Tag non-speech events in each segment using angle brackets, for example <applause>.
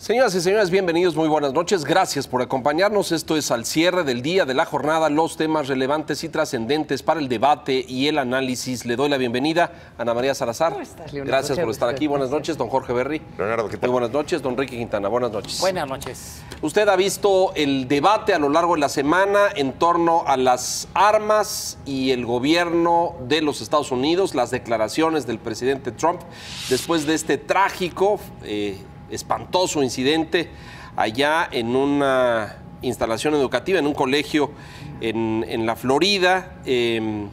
Señoras y señores, bienvenidos, muy buenas noches. Gracias por acompañarnos. Esto es al cierre del día de la jornada, los temas relevantes y trascendentes para el debate y el análisis. Le doy la bienvenida a Ana María Salazar. ¿Cómo estás, Leonardo? Gracias por estar aquí. Buenas noches, don Jorge Berry. Leonardo, ¿qué tal? Muy buenas noches, don Enrique Quintana. Buenas noches. Buenas noches. Usted ha visto el debate a lo largo de la semana en torno a las armas y el gobierno de los Estados Unidos, las declaraciones del presidente Trump después de este trágico, eh, espantoso incidente allá en una instalación educativa, en un colegio en, en la Florida. Eh,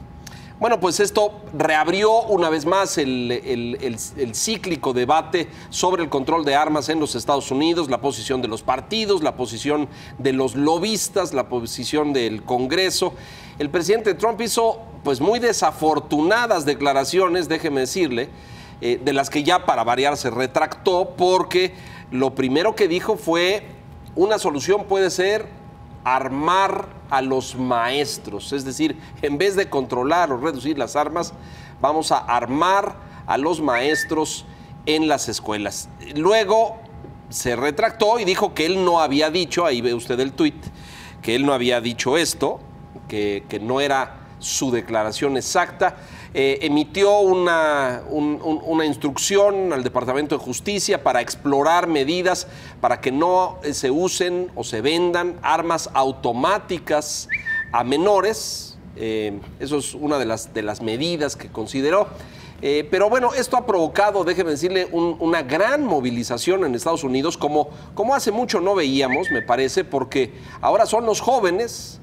bueno, pues esto reabrió una vez más el, el- el- el cíclico debate sobre el control de armas en los Estados Unidos, la posición de los partidos, la posición de los lobistas, la posición del Congreso. El presidente Trump hizo pues muy desafortunadas declaraciones, déjeme decirle, eh, de las que ya para variar se retractó porque lo primero que dijo fue una solución puede ser armar a los maestros. Es decir, en vez de controlar o reducir las armas, vamos a armar a los maestros en las escuelas. Luego se retractó y dijo que él no había dicho, ahí ve usted el tuit, que él no había dicho esto, que, que no era su declaración exacta. Eh, emitió una, un- un- una instrucción al Departamento de Justicia para explorar medidas para que no eh, se usen o se vendan armas automáticas a menores. Eh, eso es una de las, de las medidas que consideró. Pero bueno, esto ha provocado, déjeme decirle, un- una gran movilización en Estados Unidos, como, como hace mucho no veíamos, me parece, porque ahora son los jóvenes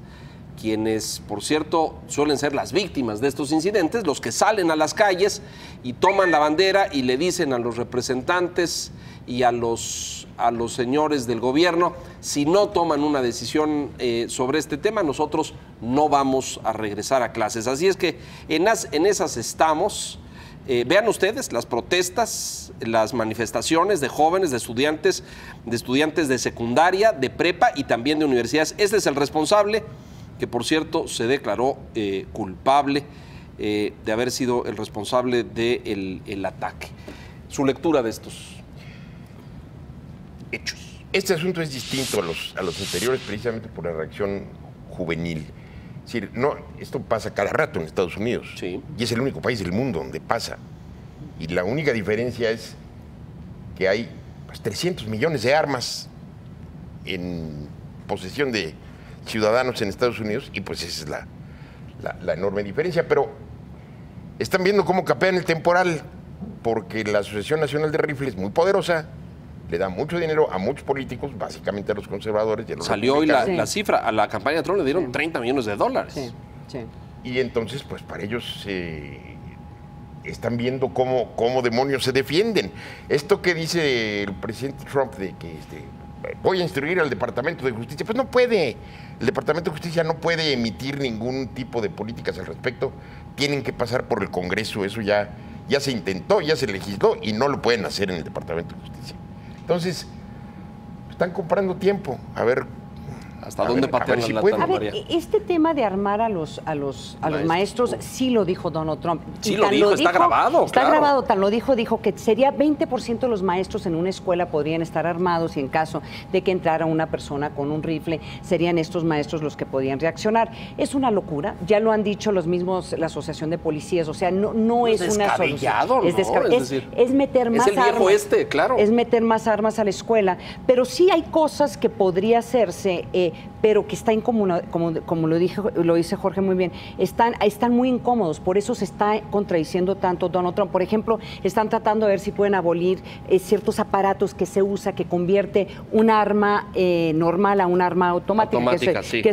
quienes, por cierto, suelen ser las víctimas de estos incidentes, los que salen a las calles y toman la bandera y le dicen a los representantes y a los, a los señores del gobierno, si no toman una decisión eh, sobre este tema, nosotros no vamos a regresar a clases. Así es que en, esas estamos. Eh, vean ustedes las protestas, las manifestaciones de jóvenes, de estudiantes, de estudiantes de secundaria, de prepa y también de universidades. Este es el responsable, que por cierto se declaró eh, culpable eh, de haber sido el responsable del el ataque. Su lectura de estos hechos. Este asunto es distinto a los, a los anteriores precisamente por la reacción juvenil. Es decir, no, esto pasa cada rato en Estados Unidos. Sí. Y es el único país del mundo donde pasa. Y la única diferencia es que hay pues, 300 millones de armas en posesión de ciudadanos en Estados Unidos y pues esa es la, la- la enorme diferencia. Pero están viendo cómo capean el temporal porque la Asociación Nacional de Rifles es muy poderosa, le da mucho dinero a muchos políticos, básicamente a los conservadores y a los Salió hoy la, la cifra, a la campaña de Trump le dieron 30 millones de dólares. Sí, sí. Y entonces, pues para ellos eh, están viendo cómo, cómo demonios se defienden. Esto que dice el presidente Trump de que este, voy a instruir al Departamento de Justicia, pues no puede. El Departamento de Justicia no puede emitir ningún tipo de políticas al respecto. Tienen que pasar por el Congreso. Eso ya, ya se intentó, ya se legisló y no lo pueden hacer en el Departamento de Justicia. Entonces, están comprando tiempo. A ver. ¿Hasta a dónde ver- patean ver la si. A ver, María? este tema de armar a los, a los, a los Maestros. maestros sí lo dijo Donald Trump. Sí Y lo tan dijo, está grabado, Está claro. grabado, tan lo dijo, dijo que sería 20% de los maestros en una escuela podrían estar armados y en caso de que entrara una persona con un rifle, serían estos maestros los que podían reaccionar. Es una locura, ya lo han dicho los mismos, la Asociación de Policías, o sea, no, no Es es, una descabellado, solución. ¿no? Es es, decir, es meter es más el viejo armas. este, claro. Es meter más armas a la escuela. Pero sí hay cosas que podría hacerse, eh, pero que está incómodo, como, como lo, dijo, lo dice Jorge muy bien, están, están muy incómodos, por eso se está contradiciendo tanto Donald Trump. Por ejemplo, están tratando de ver si pueden abolir eh, ciertos aparatos que se usa, que convierte un arma eh, normal a un arma automática. Automática, que se- sí. que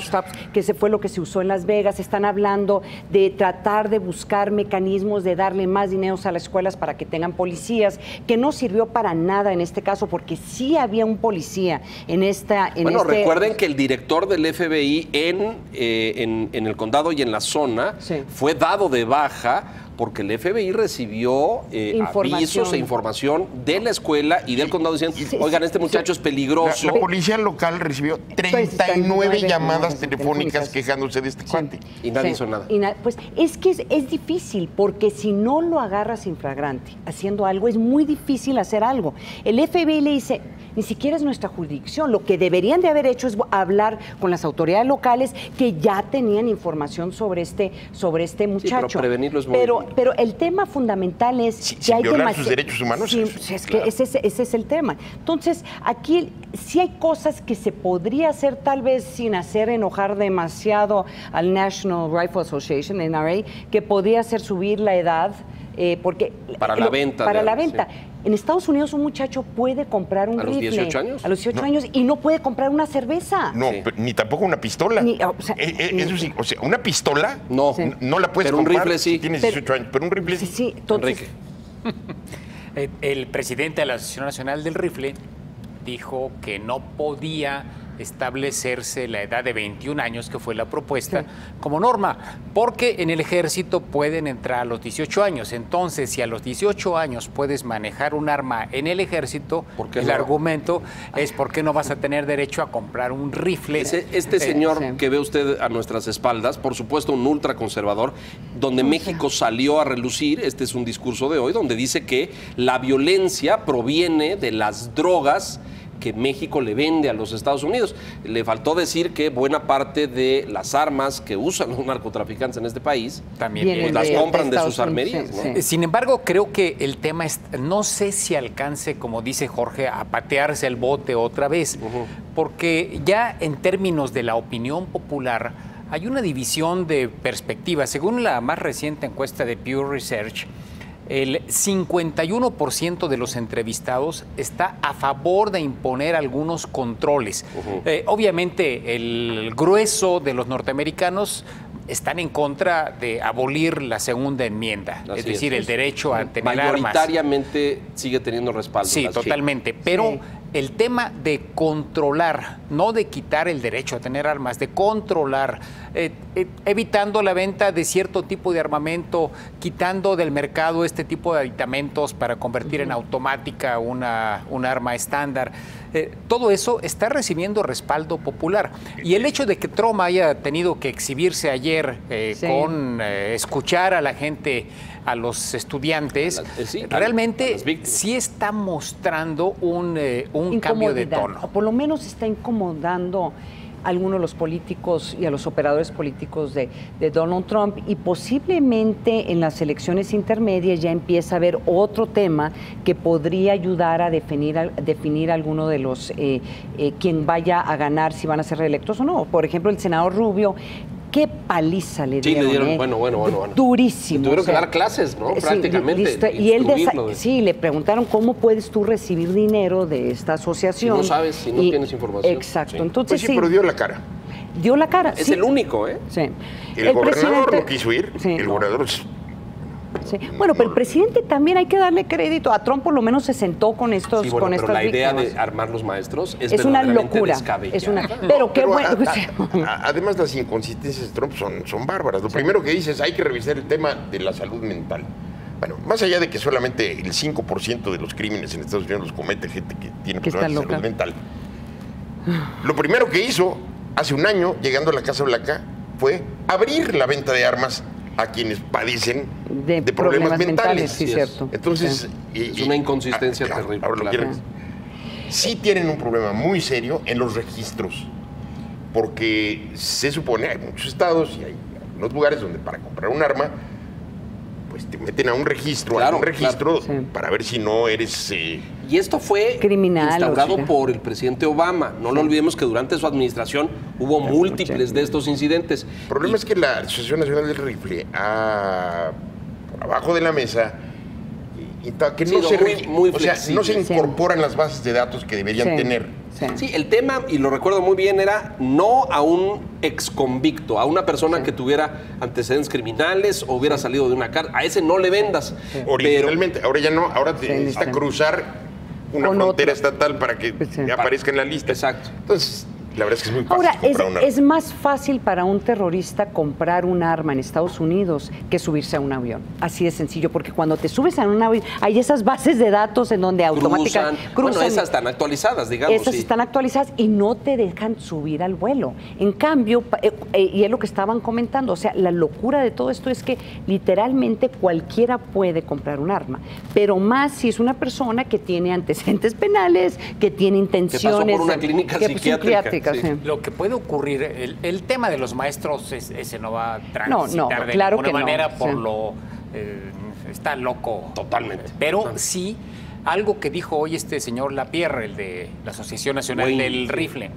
stops, que se fue lo que se usó en Las Vegas. Están hablando de tratar de buscar mecanismos de darle más dinero a las escuelas para que tengan policías, que no sirvió para nada en este caso, porque sí había un policía en esta. En Bueno, este- recuerden que el director del FBI en, eh, en, en el condado y en la zona Sí. fue dado de baja porque el FBI recibió eh, Información. avisos e información de la escuela y del condado diciendo, Sí, oigan, este muchacho es peligroso. la policía local recibió 39 39 llamadas llamadas telefónicas quejándose de este cuate. Y nadie Sí. hizo nada. Y na- pues es que es, es difícil, porque si no lo agarras infragrante haciendo algo, es muy difícil hacer algo. El FBI le dice, ni siquiera es nuestra jurisdicción. Lo que deberían de haber hecho es hablar con las autoridades locales que ya tenían información sobre este, sobre este pero muchacho. prevenirlo es muy pero, pero el tema fundamental es Sí, que sin hay violar sus derechos humanos, pues es claro. que ese, es- ese es el tema. Entonces, aquí sí hay cosas que se podría hacer tal vez sin hacer enojar demasiado al National Rifle Association, NRA, que podría hacer subir la edad. Eh, porque Para la venta Para la venta. sí. En Estados Unidos un muchacho puede comprar un ¿A los rifle 18 años? a los 18 No. años y no puede comprar una cerveza. No, Sí. pero ni tampoco una pistola. Ni- o sea, Eh, eh, ni- eso sí, o sea, una pistola No. no la puedes Pero un comprar rifle sí. si tienes Pero- 18 años, pero un rifle Sí, sí. sí, entonces, Enrique. <laughs> Eh, El presidente de la Asociación Nacional del Rifle dijo que no podía establecerse la edad de 21 años, que fue la propuesta, Sí. como norma, porque en el ejército pueden entrar a los 18 años. Entonces, si a los 18 años puedes manejar un arma en el ejército, ¿Por qué el no? argumento es por qué no vas a tener derecho a comprar un rifle. Ese- este Eh, señor sí. que ve usted a nuestras espaldas, por supuesto un ultraconservador, donde México salió a relucir, este es un discurso de hoy, donde dice que la violencia proviene de las drogas que México le vende a los Estados Unidos. Le faltó decir que buena parte de las armas que usan <laughs> los narcotraficantes en este país También pues las compran de Estados sus Unidos, armerías. sí, ¿no? sí. Sin embargo, creo que el tema es, no sé si alcance, como dice Jorge, a patearse el bote otra vez, porque ya en términos de la opinión popular hay una división de perspectivas. Según la más reciente encuesta de Pew Research, el 51% de los entrevistados está a favor de imponer algunos controles. Eh, obviamente, el grueso de los norteamericanos están en contra de abolir la segunda enmienda, Así es decir, es. el derecho a tener armas. Mayoritariamente sigue teniendo respaldo. Sí, totalmente. Pero Sí. El tema de controlar, no de quitar el derecho a tener armas, de controlar, eh, eh, evitando la venta de cierto tipo de armamento, quitando del mercado este tipo de aditamentos para convertir en automática una, un arma estándar. eh, todo eso está recibiendo respaldo popular. Y el hecho de que Trump haya tenido que exhibirse ayer Sí. con escuchar a la gente, a los estudiantes, A eh, sí, a- a realmente sí está mostrando un, eh, un cambio de tono. O por lo menos está incomodando a algunos de los políticos y a los operadores políticos de, de Donald Trump y posiblemente en las elecciones intermedias ya empieza a haber otro tema que podría ayudar a definir, al- definir alguno de los, eh, eh, quien vaya a ganar si van a ser reelectos o no. Por ejemplo, el senador Rubio. Qué paliza le Sí, le dieron. dieron, eh? bueno, bueno, bueno, bueno. Durísimo. Tuvieron o sea, que dar clases, ¿no? sí, Prácticamente. Y él de- sí, le preguntaron cómo puedes tú recibir dinero de esta asociación. Si no sabes, si no tienes información. Exacto. Sí. Entonces Pues sí, pero dio la cara. dio la cara. Es sí. el único, ¿eh? Sí. El, gobernador presidente- no quiso ir. Sí. el gobernador Sí. Bueno, pero el presidente también hay que darle crédito. A Trump por lo menos se sentó con estos, Sí, bueno, con pero estas la idea víctimas. de armar los maestros es, es una locura. Es una. <laughs> Pero qué Pero bueno. a- a- a- además, las inconsistencias de Trump son, son bárbaras. Lo primero que dice es hay que revisar el tema de la salud mental. Bueno, más allá de que solamente el 5% de los crímenes en Estados Unidos los comete gente que tiene problemas de salud mental. Lo primero que hizo hace un año, llegando a la Casa Blanca, fue abrir la venta de armas a quienes padecen De de, problemas, problemas mentales, mentales. sí, cierto. Entonces, y- Es una inconsistencia ah, terrible, ahora lo claro. sí tienen un problema muy serio en los registros, porque se supone, hay muchos estados y hay algunos lugares donde para comprar un arma, pues te meten a un registro, Claro, a un registro claro. Sí. para ver si no eres... eh, Y esto fue Criminal, instaurado o sea. por el presidente Obama. No lo olvidemos que durante su administración hubo múltiples de estos incidentes. el problema Y- es que la Asociación Nacional del Rifle, ha, por abajo de la mesa, y- que no, se, muy- muy o sea, no se. Sí. incorporan las bases de datos que deberían Sí, tener. Sí. Sí, el tema, y lo recuerdo muy bien, era no a un ex convicto, a una persona que tuviera antecedentes criminales o hubiera salido de una cárcel. A ese no le vendas. Originalmente, ahora ya no, ahora necesita sí. cruzar una Con frontera otro. estatal para que Sí. aparezca en la lista. Exacto. Entonces, La verdad es que es muy fácil Ahora, es, comprar un arma. es más fácil para un terrorista comprar un arma en Estados Unidos que subirse a un avión. Así de sencillo, porque cuando te subes a un avión, hay esas bases de datos en donde Cruzan. automáticamente Bueno, esas están actualizadas, digamos. Esas sí. están actualizadas y no te dejan subir al vuelo. En cambio, eh, eh, y es lo que estaban comentando, o sea, la locura de todo esto es que literalmente cualquiera puede comprar un arma, pero más si es una persona que tiene antecedentes penales, que tiene intenciones. una clínica que- psiquiátrica, sí. sí. Lo que puede ocurrir, el, el tema de los maestros, es- ese no va a No, transitar no, de claro ninguna que no, manera por sí. lo... eh, está loco. Totalmente. Pero sí, algo que dijo hoy este señor Lapierre, el de la Asociación Nacional del sí. Rifle,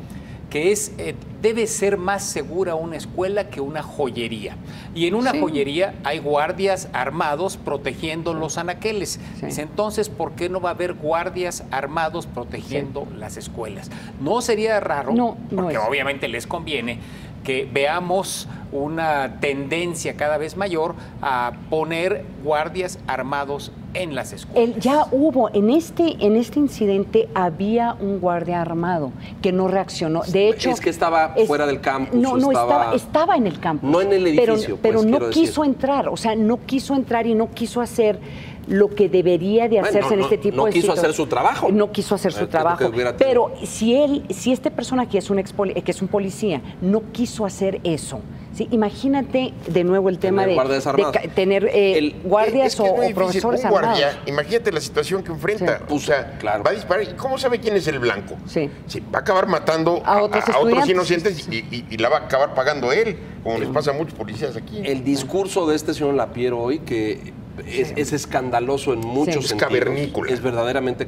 que es, eh, debe ser más segura una escuela que una joyería. Y en una Sí. joyería hay guardias armados protegiendo los anaqueles. Sí. Entonces, ¿por qué no va a haber guardias armados protegiendo las escuelas? No sería raro, No, no porque es. obviamente les conviene que veamos una tendencia cada vez mayor a poner guardias armados en las escuelas. El- ya hubo, en este, en este incidente había un guardia armado que no reaccionó. De hecho. Es que estaba fuera del campus, No, no, estaba- estaba, en el campus. No en el pero- edificio, Pero, pues, no quiero decir. quiso entrar, o sea, no quiso entrar y no quiso hacer lo que debería de Bueno, hacerse en no- este tipo no de quiso situaciones. hacer su trabajo. No quiso hacer Eh, su que trabajo. Pero si él, si este persona que es un ex que es un policía, no quiso hacer eso. ¿Sí? Imagínate de nuevo el tema Tener de, guardias de tener eh, El- guardias Es que es o, muy o profesores un guardia, armados. imagínate la situación que enfrenta. Sí. O sea, Claro. va a disparar. ¿Y cómo sabe quién es el blanco? Sí. va a acabar matando A a, otros a otros estudiantes. inocentes y, y- y la va a acabar pagando él, como les pasa a muchos policías aquí. El discurso de este señor Lapiero hoy, que es, es escandaloso en muchos Sí. Es cavernícola. Es verdaderamente.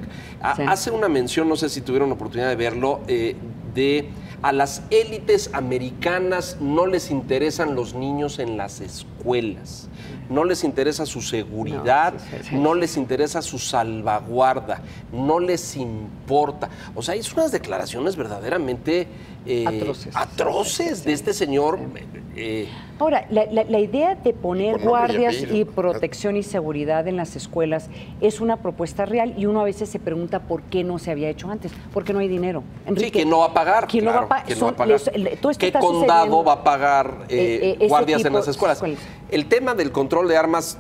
Sí. Hace una mención, no sé si tuvieron oportunidad de verlo, eh, de a las élites americanas no les interesan los niños en las escuelas. No les interesa su seguridad, No, sí, sí, sí. no les interesa su salvaguarda, no les importa. O sea, es unas declaraciones verdaderamente eh, Atroces. atroces de este señor. eh, Ahora, la, la- la idea de poner y guardias y, protección y seguridad en las escuelas es una propuesta real y uno a veces se pregunta por qué no se había hecho antes, porque no hay dinero. Sí, Enrique, ¿quién no va a pagar? ¿Quién no va a Claro, pa- ¿quién no va a son pagar? todo esto ¿Qué condado va a pagar eh, Eh, eh, guardias en las escuelas? escuelas. El tema del control de armas,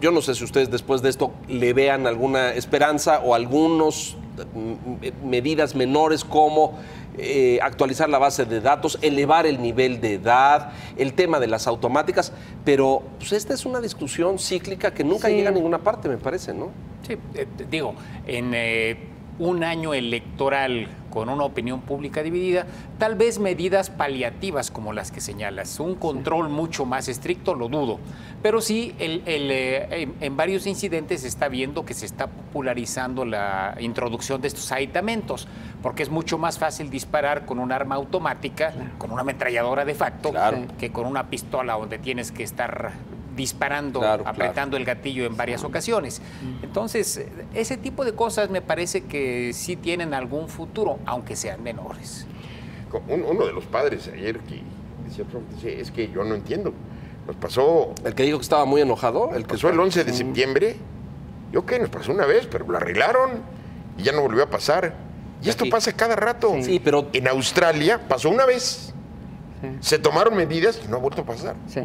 yo no sé si ustedes después de esto le vean alguna esperanza o algunos mm, medidas menores como eh, actualizar la base de datos, elevar el nivel de edad, el tema de las automáticas, pero pues, esta es una discusión cíclica que nunca Sí. llega a ninguna parte, me parece, ¿no? Sí, eh, digo, en eh, un año electoral con una opinión pública dividida, tal vez medidas paliativas como las que señalas, un control mucho más estricto, lo dudo. Pero sí, el- el, eh, en, en varios incidentes se está viendo que se está popularizando la introducción de estos aditamentos, porque es mucho más fácil disparar con un arma automática, con una ametralladora de facto, Claro. que con una pistola donde tienes que estar disparando, Claro, claro. apretando el gatillo en varias ocasiones. Entonces, ese tipo de cosas me parece que sí tienen algún futuro, aunque sean menores. Un- uno de los padres ayer que decía Trump, dice, es que yo no entiendo. Nos pasó, El que dijo que estaba muy enojado, el que pasó el 11 de septiembre, y ok, nos pasó una vez, pero lo arreglaron y ya no volvió a pasar. Y esto Aquí. pasa cada rato. Sí, pero En Australia pasó una vez. Sí. Se tomaron medidas y no ha vuelto a pasar. Sí.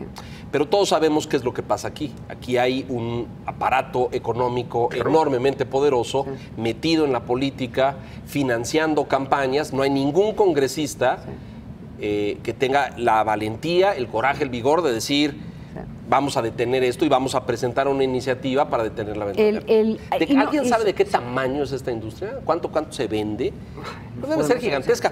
Pero todos sabemos qué es lo que pasa aquí. Aquí hay un aparato económico Claro. enormemente poderoso metido en la política, financiando campañas. No hay ningún congresista eh, que tenga la valentía, el coraje, el vigor de decir vamos a detener esto y vamos a presentar una iniciativa para detener la venta. El- el- ¿De- no, ¿Alguien sabe de qué tamaño es esta industria? ¿Cuánto, cuánto se vende? Pues debe ser gigantesca.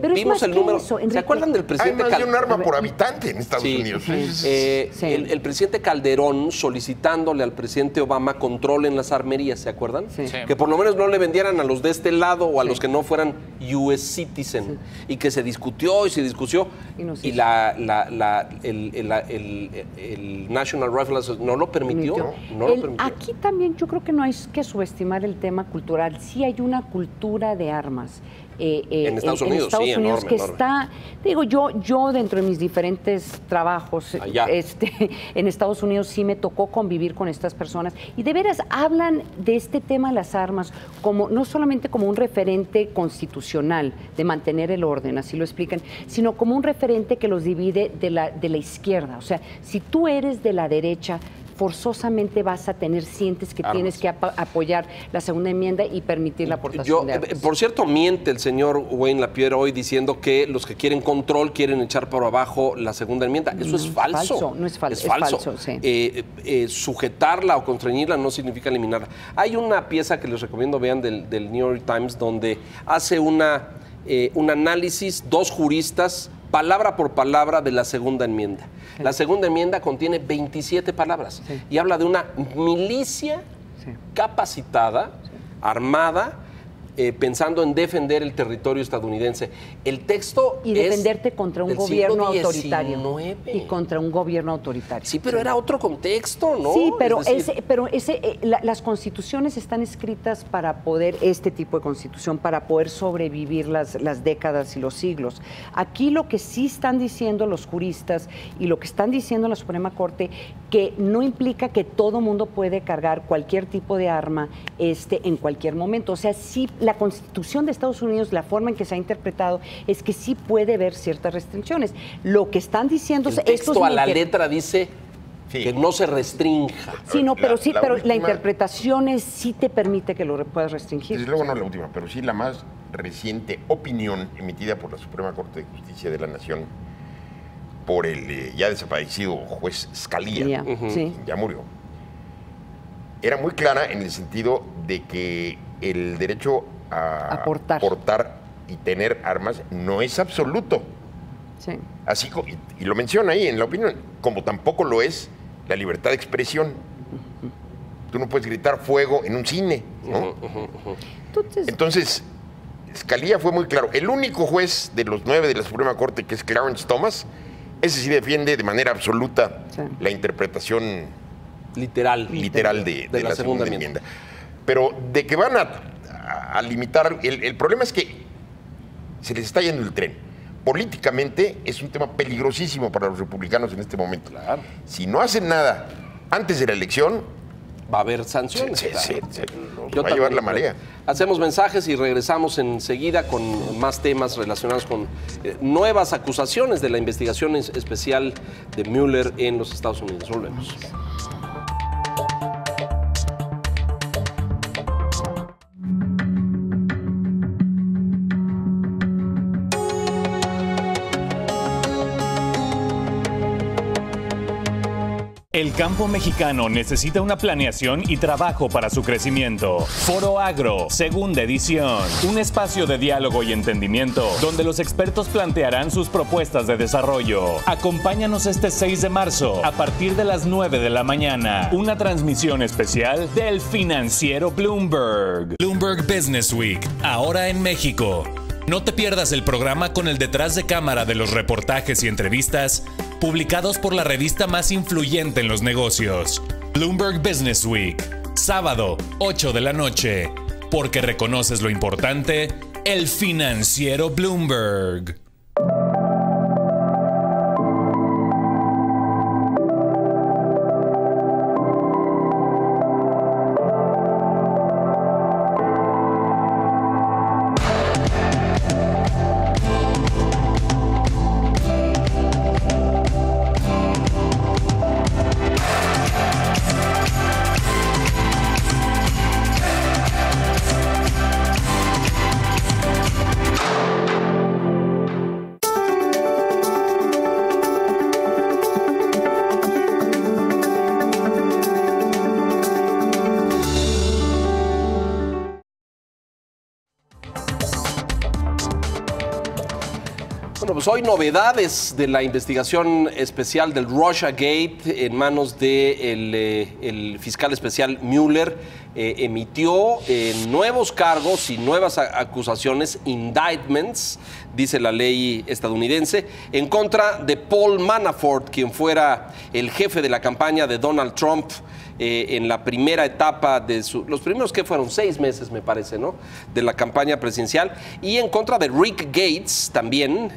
Pero Vimos más el que número. eso, ¿Se acuerdan del Hay presidente más de un arma por habitante en Estados Sí. Unidos. Eh, Sí. el, el presidente Calderón solicitándole al presidente Obama control en las armerías, ¿se acuerdan? Sí. Sí. Que por lo menos no le vendieran a los de este lado o a Sí. los que no fueran US citizen. Y que se discutió y se discutió. Y no la, la- la- el, el- el- el National Rifle Association no lo permitió. No lo permitió. Aquí también yo creo que no hay que subestimar el tema cultural. Sí hay una cultura de armas eh, eh, En Estados Unidos, sí, enorme, que enorme. está, digo, yo, yo dentro de mis diferentes trabajos Allá. este, <laughs> en Estados Unidos sí me tocó convivir con estas personas y de veras hablan de este tema de las armas como no solamente como un referente constitucional de mantener el orden, así lo explican, sino como un referente que los divide de la, de la izquierda. O sea, si tú eres de la derecha, forzosamente vas a tener, sientes que Armas. tienes que apoyar la segunda enmienda y permitir la aportación Yo, de eh, armas. por cierto, miente el señor Wayne Lapierre hoy diciendo que los que quieren control quieren echar por abajo la segunda enmienda. Eso es No, es falso. falso, no es fal- es falso, sí. Eh, eh, sujetarla o constreñirla no significa eliminarla. Hay una pieza que les recomiendo vean del, del New York Times donde hace una, eh, un análisis, dos juristas, palabra por palabra de la segunda enmienda. La segunda enmienda contiene 27 palabras. Y habla de una milicia capacitada, armada, eh, pensando en defender el territorio estadounidense. El texto y es defenderte contra un gobierno autoritario. Y contra un gobierno autoritario. Sí, pero era otro contexto, ¿no? Sí, pero, Es decir, ese, pero ese, eh, la- las constituciones están escritas para poder, este tipo de constitución, para poder sobrevivir las, las décadas y los siglos. Aquí lo que sí están diciendo los juristas y lo que están diciendo la Suprema Corte, que no implica que todo mundo puede cargar cualquier tipo de arma este, en cualquier momento. O sea, sí, la constitución de Estados Unidos, la forma en que se ha interpretado, es que sí puede haber ciertas restricciones. Lo que están diciendo el estos texto a la letra dice Sí. que no se restrinja. Sí, no, La- pero sí, la pero la interpretación es, sí te permite que lo puedas restringir. Desde luego no la última, pero sí la más reciente opinión emitida por la Suprema Corte de Justicia de la Nación por el eh, ya desaparecido juez Scalia, sí. ya murió, era muy clara en el sentido de que el derecho a A portar. portar y tener armas no es absoluto. Sí. Así, y, y lo menciona ahí en la opinión, como tampoco lo es la libertad de expresión. Tú no puedes gritar fuego en un cine, ¿no? Entonces, Entonces, Scalia fue muy claro. El único juez de los nueve de la Suprema Corte, que es Clarence Thomas, ese sí defiende de manera absoluta Sí. la interpretación Literal. literal de, de la, la, segunda enmienda. Pero de que van a, a- a limitar, el, el problema es que se les está yendo el tren. Políticamente es un tema peligrosísimo para los republicanos en este momento. Claro. Si no hacen nada antes de la elección, Va a haber sanciones. Sí, sí, claro. sí, los Yo va a llevar también la marea. Hacemos mensajes y regresamos enseguida con más temas relacionados con eh, nuevas acusaciones de la investigación es- especial de Mueller en los Estados Unidos. Volvemos. El campo mexicano necesita una planeación y trabajo para su crecimiento. Foro Agro, segunda edición. Un espacio de diálogo y entendimiento donde los expertos plantearán sus propuestas de desarrollo. Acompáñanos este 6 de marzo a partir de las 9 de la mañana. Una transmisión especial del financiero Bloomberg. Bloomberg Business Week, ahora en México. No te pierdas el programa con el detrás de cámara de los reportajes y entrevistas publicados por la revista más influyente en los negocios, Bloomberg Business Week, sábado, 8 de la noche, porque reconoces lo importante, el financiero Bloomberg. Pues hoy novedades de la investigación especial del Russia Gate en manos del de el fiscal especial Mueller. Eh, emitió eh, nuevos cargos y nuevas acusaciones, indictments, dice la ley estadounidense, en contra de Paul Manafort, quien fuera el jefe de la campaña de Donald Trump eh, en la primera etapa de su, los primeros que fueron seis meses, me parece, ¿no? De la campaña presidencial. Y en contra de Rick Gates, también,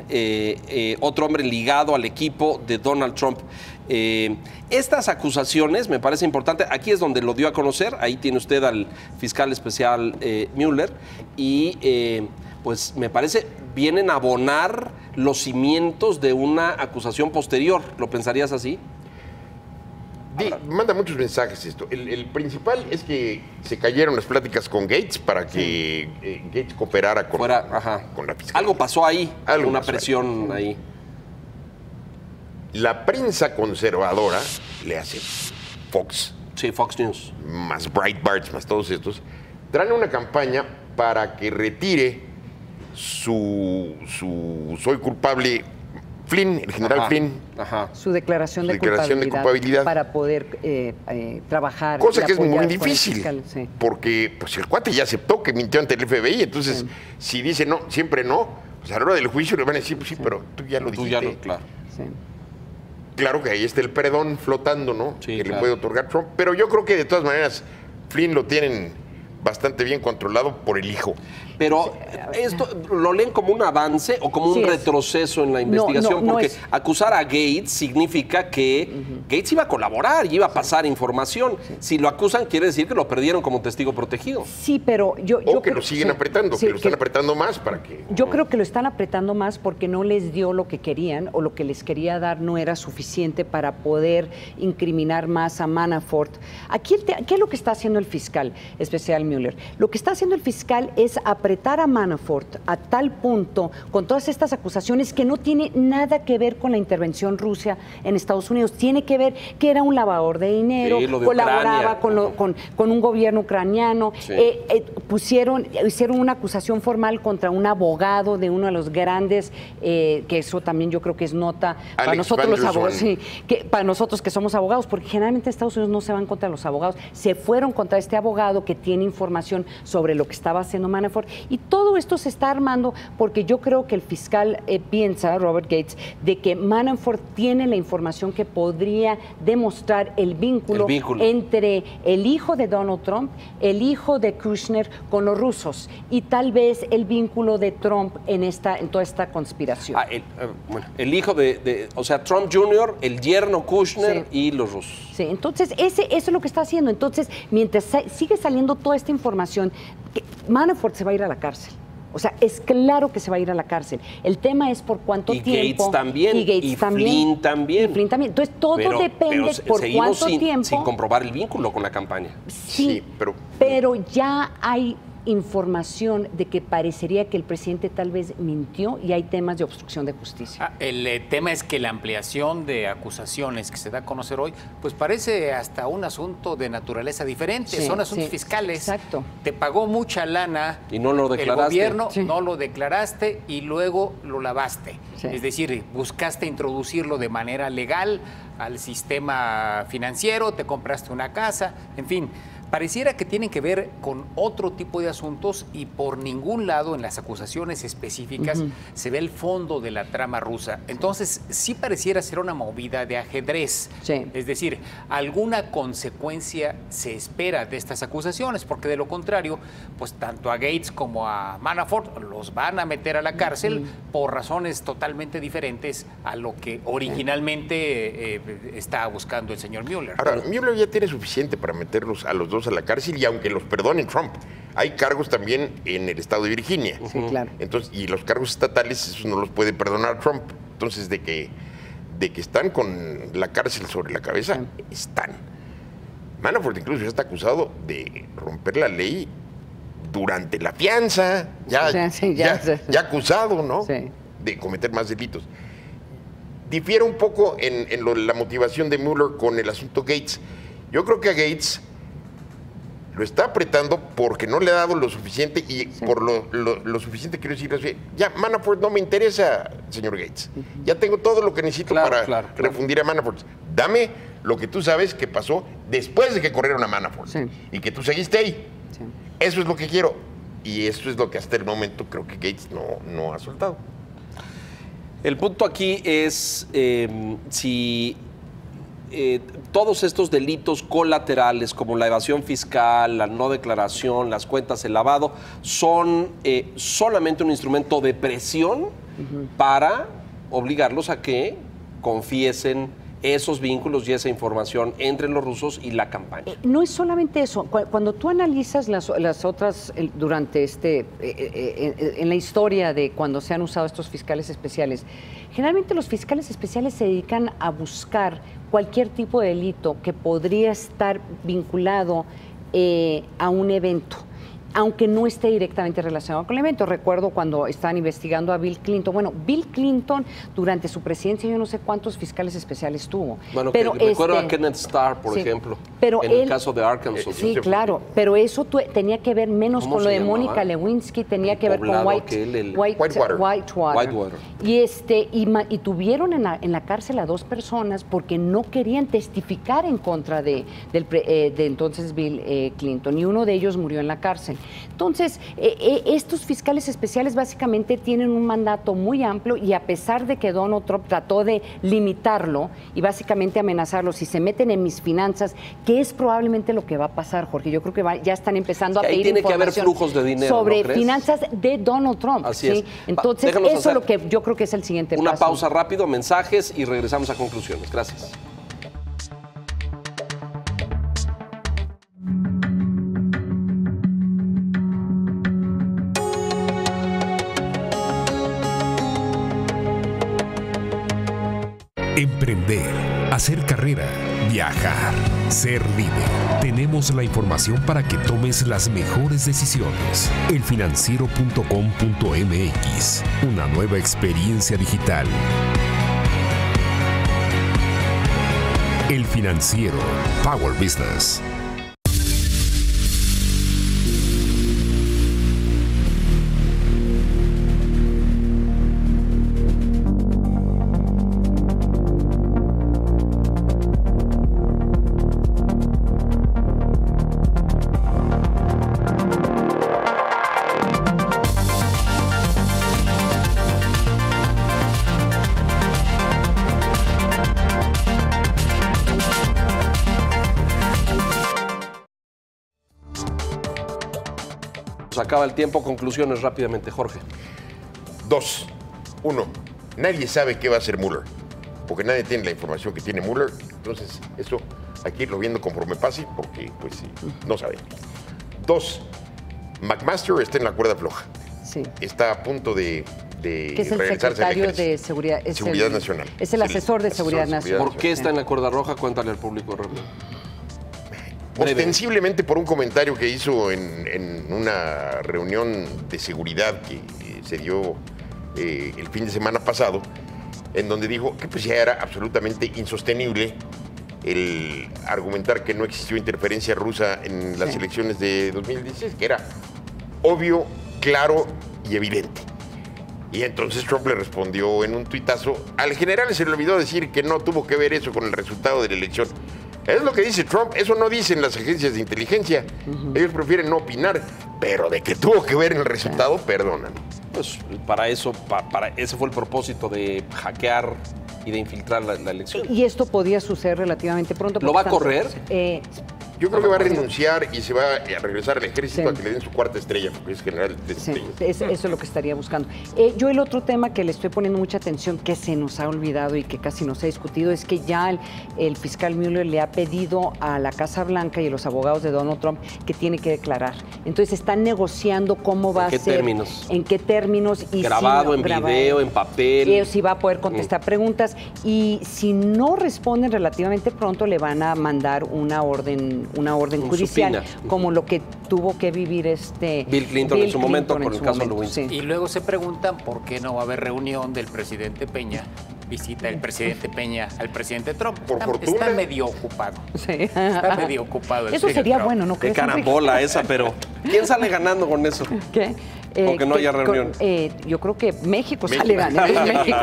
otro hombre ligado al equipo de Donald Trump. Estas acusaciones, me parece importante, aquí es donde lo dio a conocer, ahí tiene usted al fiscal especial Mueller, y pues me parece vienen a abonar los cimientos de una acusación posterior. ¿Lo pensarías así? manda muchos mensajes esto. El, principal es que se cayeron las pláticas con Gates para que eh, Gates cooperara con, con la fiscalía. Algo pasó ahí, Algo una presión ahí. La prensa conservadora le hace Fox. Sí, Fox News. Más Breitbart, más todos estos. Traen una campaña para que retire su, su soy culpable Flynn, el general Flynn. Su declaración, de, culpabilidad para poder eh, eh, trabajar. Cosa que es muy difícil. Porque pues, el cuate ya aceptó que mintió ante el FBI. Entonces, si dice no, siempre no, pues a la hora del juicio le van a decir, pues sí, pero tú ya lo dijiste. Tú ya lo, claro. Claro que ahí está el perdón flotando, ¿no? que le puede otorgar Trump. Pero yo creo que de todas maneras, Flynn lo tienen bastante bien controlado por el hijo. Pero esto lo leen como un avance o como un retroceso en la investigación, porque acusar a Gates significa que Gates iba a colaborar y iba a pasar información. Si lo acusan, quiere decir que lo perdieron como testigo protegido. Sí, pero yo. O que lo siguen apretando, que lo están apretando más para que. Yo creo que lo están apretando más porque no les dio lo que querían o lo que les quería dar no era suficiente para poder incriminar más a Manafort. Aquí, ¿qué es lo que está haciendo el fiscal especial Mueller? Lo que está haciendo el fiscal es apretar apretar a Manafort a tal punto con todas estas acusaciones que no tiene nada que ver con la intervención Rusia en Estados Unidos. Tiene que ver que era un lavador de dinero, colaboraba con, con, un gobierno ucraniano, eh, eh, pusieron, hicieron una acusación formal contra un abogado de uno de los grandes, eh, que eso también yo creo que es nota para nosotros los abogados, que, para nosotros que somos abogados, porque generalmente en Estados Unidos no se van contra los abogados, se fueron contra este abogado que tiene información sobre lo que estaba haciendo Manafort y todo esto se está armando porque yo creo que el fiscal eh, piensa, Robert Gates, de que Manafort tiene la información que podría demostrar el vínculo, entre el hijo de Donald Trump, el hijo de Kushner con los rusos y tal vez el vínculo de Trump en, esta, en toda esta conspiración. Ah, el, eh, hijo de, o sea, Trump Jr., el yerno Kushner y los rusos. Sí, entonces ese, eso es lo que está haciendo. Entonces, mientras sigue saliendo toda esta información, Manafort se va a ir a la cárcel. O sea, es claro que se va a ir a la cárcel. El tema es por cuánto y tiempo. Gates también. Y Gates también. Flynn también. Y Flynn también. Entonces, todo depende por cuánto tiempo. Sin comprobar el vínculo con la campaña. Sí, pero. Pero ya hay información de que parecería que el presidente tal vez mintió y hay temas de obstrucción de justicia. Ah, el eh, tema es que la ampliación de acusaciones que se da a conocer hoy, pues parece hasta un asunto de naturaleza diferente, son asuntos fiscales. Exacto. Te pagó mucha lana. Y no lo declaraste. El gobierno no lo declaraste y luego lo lavaste. Es decir, buscaste introducirlo de manera legal al sistema financiero, te compraste una casa, en fin pareciera que tienen que ver con otro tipo de asuntos y por ningún lado en las acusaciones específicas se ve el fondo de la trama rusa. Entonces, sí pareciera ser una movida de ajedrez. Es decir, alguna consecuencia se espera de estas acusaciones, porque de lo contrario, pues tanto a Gates como a Manafort los van a meter a la cárcel por razones totalmente diferentes a lo que originalmente eh, está buscando el señor Mueller. Ahora, Mueller ya tiene suficiente para meterlos a los dos a la cárcel y aunque los perdonen Trump, hay cargos también en el estado de Virginia. Sí, claro. Entonces, y los cargos estatales, eso no los puede perdonar Trump. Entonces, de que, de que están con la cárcel sobre la cabeza, están. Manafort incluso ya está acusado de romper la ley durante la fianza, ya, ya, acusado, ¿no? De cometer más delitos. Difiere un poco en, en la motivación de Mueller con el asunto Gates. Yo creo que a Gates lo está apretando porque no le ha dado lo suficiente y por lo, lo- lo suficiente quiero decir, así, ya Manafort no me interesa, señor Gates. Ya tengo todo lo que necesito Claro, para claro, claro. refundir a Manafort. Dame lo que tú sabes que pasó después de que corrieron a Manafort Sí. y que tú seguiste ahí. Sí. Eso es lo que quiero. Y eso es lo que hasta el momento creo que Gates no, no ha soltado. El punto aquí es eh, si eh, todos estos delitos colaterales como la evasión fiscal, la no declaración, las cuentas, el lavado, son eh, solamente un instrumento de presión para obligarlos a que confiesen esos vínculos y esa información entre los rusos y la campaña. Eh, No es solamente eso. Cu- Cuando tú analizas las, las otras, durante este, eh, eh, en la historia de cuando se han usado estos fiscales especiales, generalmente los fiscales especiales se dedican a buscar cualquier tipo de delito que podría estar vinculado a un evento aunque no esté directamente relacionado con el evento. Recuerdo cuando estaban investigando a Bill Clinton. Bueno, Bill Clinton durante su presidencia yo no sé cuántos fiscales especiales tuvo. Bueno, pero que, recuerdo este- a Kenneth Starr, por sí, ejemplo, pero en él- el caso de Arkansas. Sí, claro, pero eso tu- tenía que ver menos ¿Cómo con lo de? Mónica Lewinsky, tenía El que ver con White, el- White- Whitewater. Whitewater. Whitewater. Y, este, y, ma- y tuvieron en la, en la cárcel a dos personas porque no querían testificar en contra de, del pre- eh, de entonces Bill eh, Clinton, y uno de ellos murió en la cárcel. Entonces, eh, eh, estos fiscales especiales básicamente tienen un mandato muy amplio y a pesar de que Donald Trump trató de limitarlo y básicamente amenazarlo, si se meten en mis finanzas, que es probablemente lo que va a pasar, Jorge. Yo creo que va- ya están empezando a pedir tiene que haber flujos de dinero, ¿no sobre finanzas de Donald Trump. Así ¿sí? es. Entonces, déjanos eso es lo que yo creo que es el siguiente Una paso. pausa rápido, mensajes y regresamos a conclusiones. Gracias. Viajar, ser líder. Tenemos la información para que tomes las mejores decisiones. Elfinanciero.com.mx, una nueva experiencia digital. El Financiero, Power Business. Acaba el tiempo. Conclusiones rápidamente, Jorge. Dos. Uno, nadie sabe qué va a hacer Mueller, porque nadie tiene la información que tiene Mueller. Entonces, eso hay que irlo viendo conforme pase, porque pues sí, no sabe. Dos, McMaster está en la cuerda floja. Sí. Está a punto de, de Que es el secretario de Seguridad. es Seguridad el- Nacional. Es el asesor de Seguridad Nacional. ¿Por qué está en la cuerda roja? Cuéntale al público rápido. Ostensiblemente por un comentario que hizo en, en una reunión de seguridad que se dio eh, el fin de semana pasado, en donde dijo que pues ya era absolutamente insostenible el argumentar que no existió interferencia rusa en las Sí. elecciones de 2016, que era obvio, claro y evidente. Y entonces Trump le respondió en un tuitazo, al general se le olvidó decir que no tuvo que ver eso con el resultado de la elección. Es lo que dice Trump, eso no dicen las agencias de inteligencia. Ellos prefieren no opinar, pero de que tuvo que ver en el resultado, perdonan. Pues para eso, pa- para, ese fue el propósito de hackear y de infiltrar la, la elección. Y esto podía suceder relativamente pronto. ¿Lo va a correr? Eh, Yo creo que va a renunciar y se va a regresar al ejército Sí. a que le den su cuarta estrella, porque es general de Sí, estrellas. es- eso es lo que estaría buscando. Eh, yo el otro tema que le estoy poniendo mucha atención, que se nos ha olvidado y que casi no se ha discutido, es que ya el, el fiscal Mueller le ha pedido a la Casa Blanca y a los abogados de Donald Trump que tiene que declarar. Entonces están negociando cómo va ¿En qué a ser, términos? en qué términos y si Grabado, no- en grabado. video, en papel. Eh, si va a poder contestar preguntas y si no responden relativamente pronto le van a mandar una orden una orden judicial supina. como lo que tuvo que vivir este Bill Clinton en su momento Clinton con el caso Lewinsky. sí. Y luego se preguntan por qué no va a haber reunión del presidente Peña visita el presidente Peña al presidente Trump. Por está, fortuna. está medio ocupado. Sí. Está medio ocupado. el Eso sería Trump. bueno, ¿no Qué carambola esa, pero ¿quién sale ganando con eso? ¿Qué? O que no haya con- reunión. eh, yo creo que México, México. sale ganando. <laughs> México.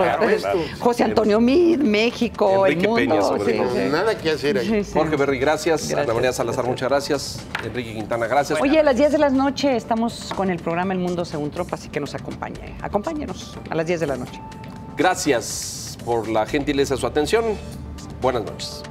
José Antonio Mid, México, Enrique el mundo. Peña, sobre sí, todo. sí. Nada que hacer ahí. Sí, sí. Jorge Berry, gracias. Ana Gracias. María Salazar, muchas gracias. Enrique Quintana, gracias. Oye, a las 10 de la noche estamos con el programa El Mundo Según Trump, así que nos acompañe. Acompáñenos a las 10 de la noche. Gracias por la gentileza de su atención. Buenas noches.